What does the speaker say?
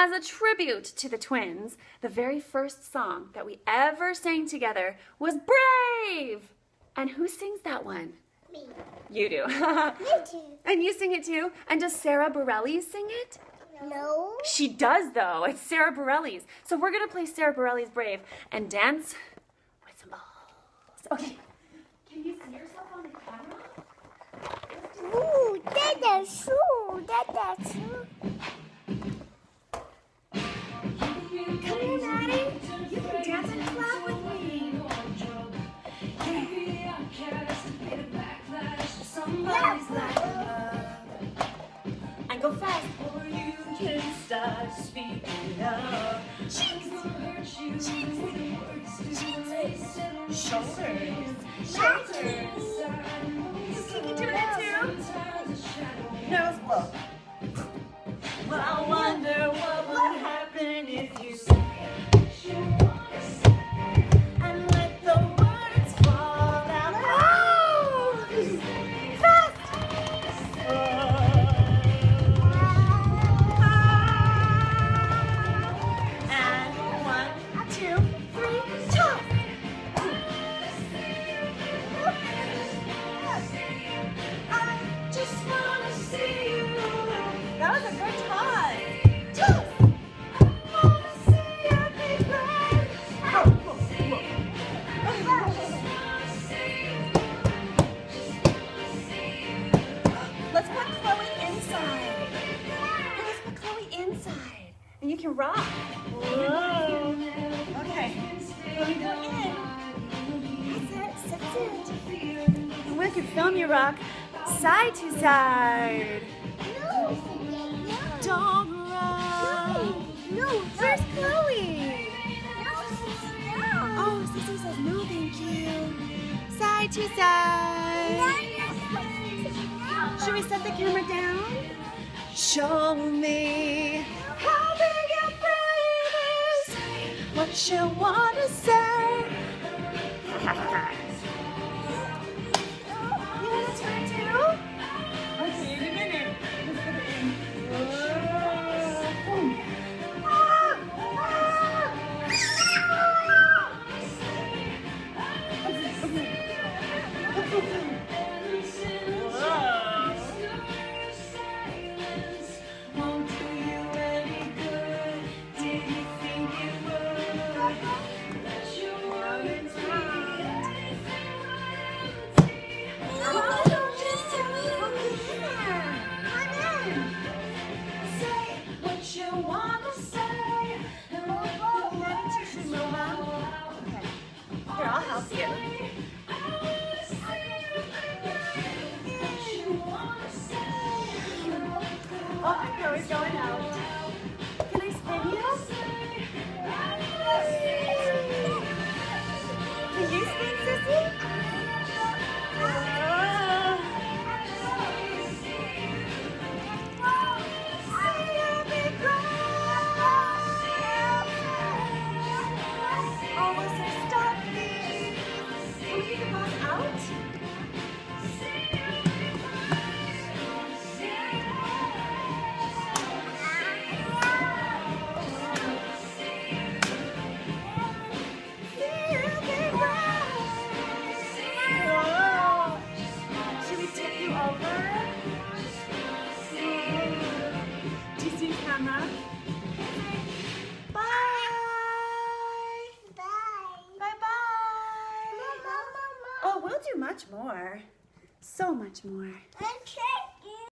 As a tribute to the twins, the very first song that we ever sang together was Brave! And who sings that one? Me. You do. Me too. and you sing it too? And does Sara Bareilles sing it? No. She does, though. It's Sara Bareilles. So we're going to play Sara Bareilles' Brave and dance with some balls. Okay. Can you see yourself on the camera? Ooh, Dada shoe. Dada shoe. Shoulders. Shoulders. Can do that too. Nose blow. And you can rock. Whoa. Okay. Chloe, go in. That's it. That's it. And we can film you rock side to side. Thank you. Side to side. Should we set the camera down? Show me how big your brain is. What you wanna say? Chloe's going out. Can I spin you? Can you spin, Sissy? Do much more. So much more.